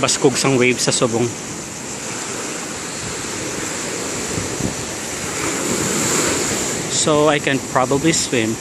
kabaskog sang wave sa subong. So I can probably swim